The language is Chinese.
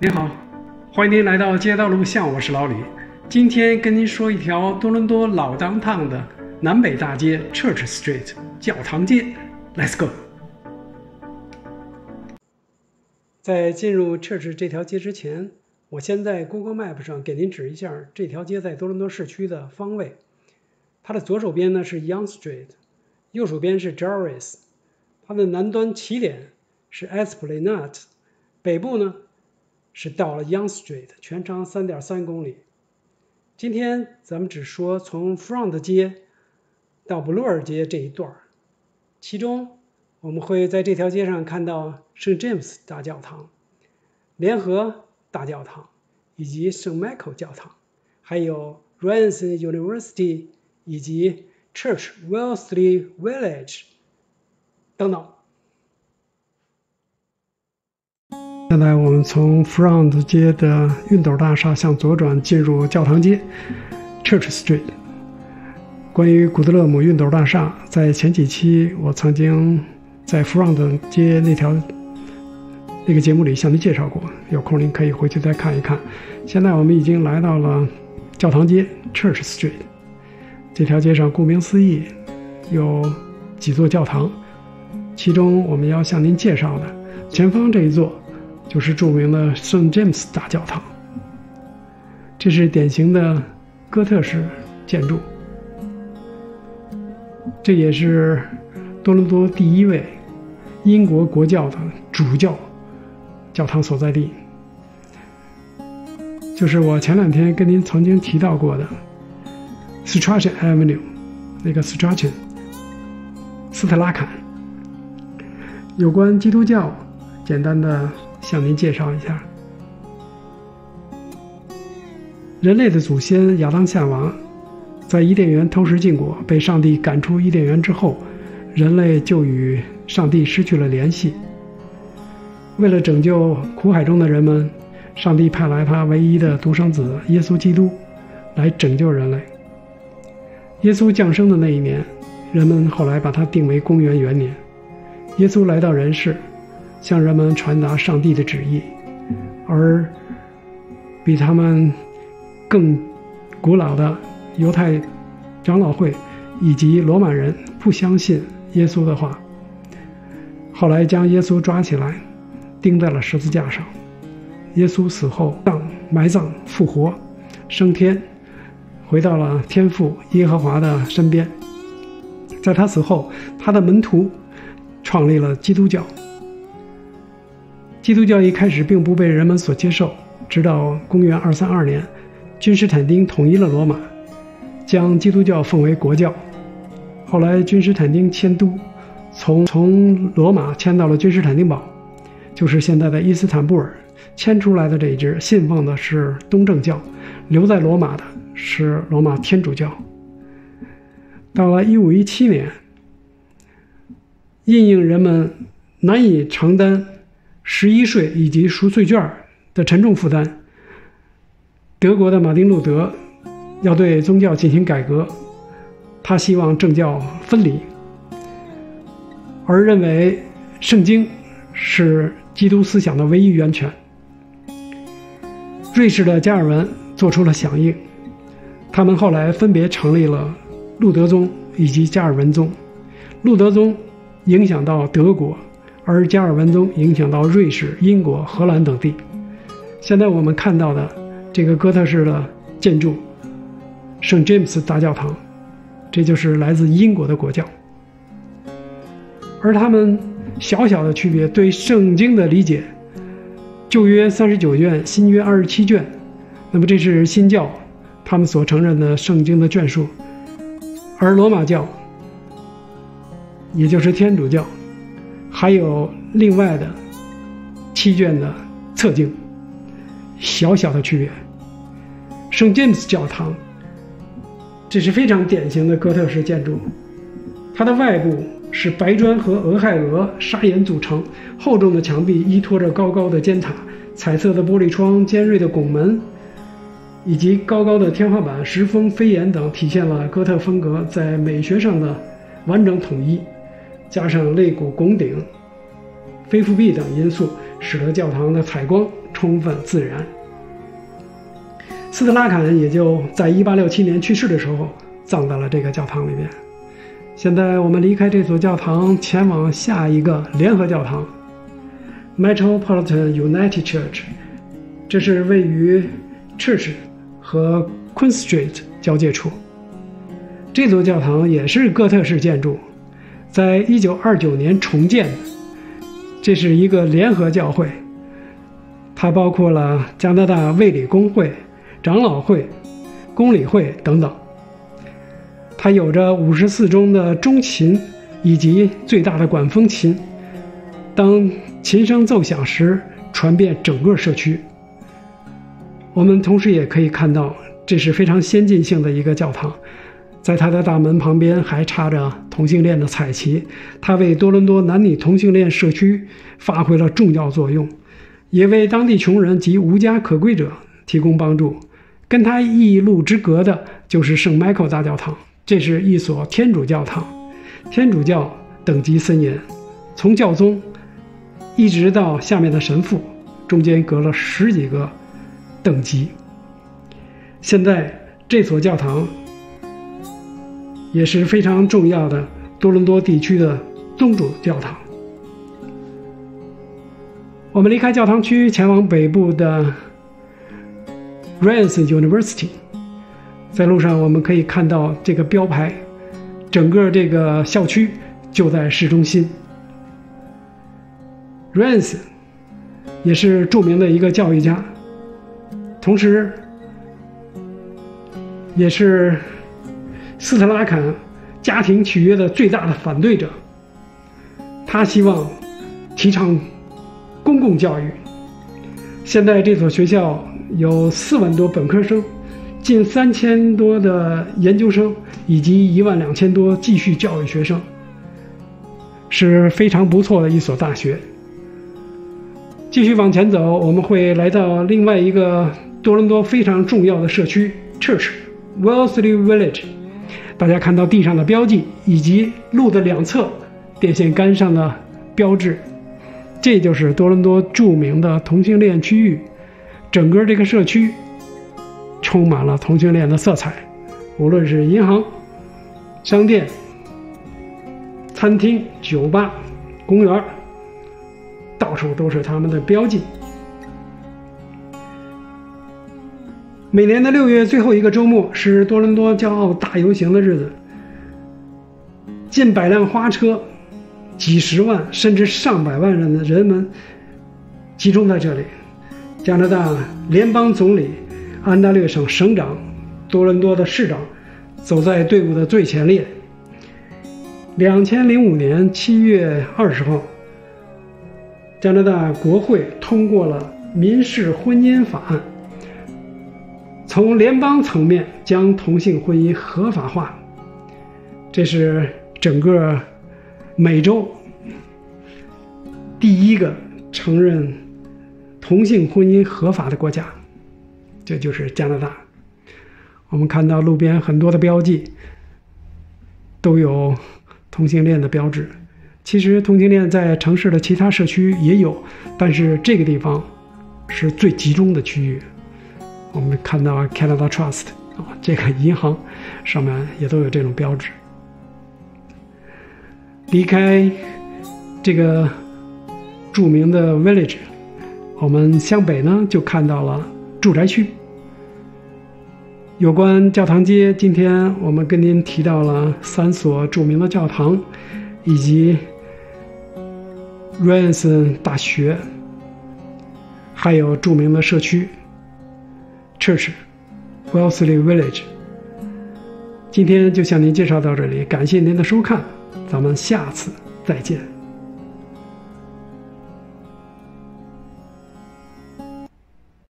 您好，欢迎您来到街道录像，我是老李。今天跟您说一条多伦多老当趟的南北大街 Church Street 教堂街，Let's go。在进入 Church 这条街之前，我先在 Google Map 上给您指一下这条街在多伦多市区的方位。它的左手边呢是 Young Street，右手边是 Jarvis。它的南端起点是 Esplanade，北部呢。是到了 Young Street，全长三点三公里。今天咱们只说从 Front 街到 Bloor 街这一段儿，其中我们会在这条街上看到圣 James 大教堂、联合大教堂以及圣 Michael 教堂，还有 Ryerson University 以及 Church Wellesley Village 等等。现在我们从 Front 街的熨斗大厦向左转，进入教堂街 Church Street。关于古德勒姆熨斗大厦，在前几期我曾经在 Front 街那条那个节目里向您介绍过，有空您可以回去再看一看。现在我们已经来到了教堂街 Church Street。这条街上顾名思义有几座教堂，其中我们要向您介绍的前方这一座。就是著名的圣詹姆斯大教堂，这是典型的哥特式建筑，这也是多伦多第一位英国国教的主教教堂所在地，就是我前两天跟您曾经提到过的 Strachan Avenue 那个 Strachan 斯特拉坎，有关基督教简单的。向您介绍一下，人类的祖先亚当夏娃在伊甸园偷食禁果，被上帝赶出伊甸园之后，人类就与上帝失去了联系。为了拯救苦海中的人们，上帝派来他唯一的独生子耶稣基督来拯救人类。耶稣降生的那一年，人们后来把它定为公元元年。耶稣来到人世。向人们传达上帝的旨意，而比他们更古老的犹太长老会以及罗马人不相信耶稣的话，后来将耶稣抓起来，钉在了十字架上。耶稣死后葬、埋葬、复活、升天，回到了天父耶和华的身边。在他死后，他的门徒创立了基督教。基督教一开始并不被人们所接受，直到公元232年，君士坦丁统一了罗马，将基督教奉为国教。后来君士坦丁迁都，从从罗马迁到了君士坦丁堡，就是现在的伊斯坦布尔。迁出来的这一支信奉的是东正教，留在罗马的是罗马天主教。到了1517年，因应人们难以承担。十一税以及赎罪券的沉重负担，德国的马丁路德要对宗教进行改革，他希望政教分离，而认为圣经是基督思想的唯一源泉。瑞士的加尔文做出了响应，他们后来分别成立了路德宗以及加尔文宗，路德宗影响到德国。而加尔文宗影响到瑞士、英国、荷兰等地。现在我们看到的这个哥特式的建筑，圣詹姆斯大教堂，这就是来自英国的国教。而他们小小的区别，对圣经的理解，旧约三十九卷，新约二十七卷，那么这是新教他们所承认的圣经的卷数，而罗马教，也就是天主教。还有另外的七卷的侧经，小小的区别。圣詹姆斯教堂，这是非常典型的哥特式建筑，它的外部是白砖和俄亥俄砂岩组成，厚重的墙壁依托着高高的尖塔，彩色的玻璃窗、尖锐的拱门，以及高高的天花板、石峰飞檐等，体现了哥特风格在美学上的完整统一。加上肋骨拱顶、飞覆壁等因素，使得教堂的采光充分自然。斯特拉坎也就在1867年去世的时候葬在了这个教堂里面。现在我们离开这所教堂，前往下一个联合教堂 ——Metropolitan United Church，这是位于 Church 和 Queen Street 交界处。这座教堂也是哥特式建筑，在一九二九年重建的。这是一个联合教会，它包括了加拿大卫理公会、长老会、公理会等等。它有着五十四中的中琴以及最大的管风琴，当琴声奏响时，传遍整个社区。我们同时也可以看到，这是非常先进性的一个教堂。在他的大门旁边还插着同性恋的彩旗，他为多伦多男女同性恋社区发挥了重要作用，也为当地穷人及无家可归者提供帮助。跟他一路之隔的就是圣迈克大教堂，这是一所天主教堂，天主教等级森严，从教宗一直到下面的神父，中间隔了十几个等级。现在这所教堂。也是非常重要的多伦多地区的宗主教堂。我们离开教堂区，前往北部的 Rance University。在路上，我们可以看到这个标牌，整个这个校区就在市中心。Rance 也是著名的一个教育家，同时也是。斯特拉坎家庭契约的最大的反对者，他希望提倡公共教育。现在这所学校有四万多本科生，近三千多的研究生，以及一万两千多继续教育学生，是非常不错的一所大学。继续往前走，我们会来到另外一个多伦多非常重要的社区 ——Church Wellesley Village。大家看到地上的标记，以及路的两侧电线杆上的标志，这就是多伦多著名的同性恋区域。整个这个社区充满了同性恋的色彩，无论是银行、商店、餐厅、酒吧、公园，到处都是他们的标记。每年的六月最后一个周末是多伦多骄傲大游行的日子，近百辆花车，几十万甚至上百万人的人们集中在这里。加拿大联邦总理、安大略省省长、多伦多的市长走在队伍的最前列。两千零五年七月二十号，加拿大国会通过了民事婚姻法案。从联邦层面将同性婚姻合法化，这是整个美洲第一个承认同性婚姻合法的国家，这就是加拿大。我们看到路边很多的标记都有同性恋的标志，其实同性恋在城市的其他社区也有，但是这个地方是最集中的区域。我们看到 Canada Trust 啊，这个银行上面也都有这种标志。离开这个著名的 Village，我们向北呢就看到了住宅区。有关教堂街，今天我们跟您提到了三所著名的教堂，以及 Ranson 大学，还有著名的社区。Church, Wellesley Village。今天就向您介绍到这里，感谢您的收看，咱们下次再见。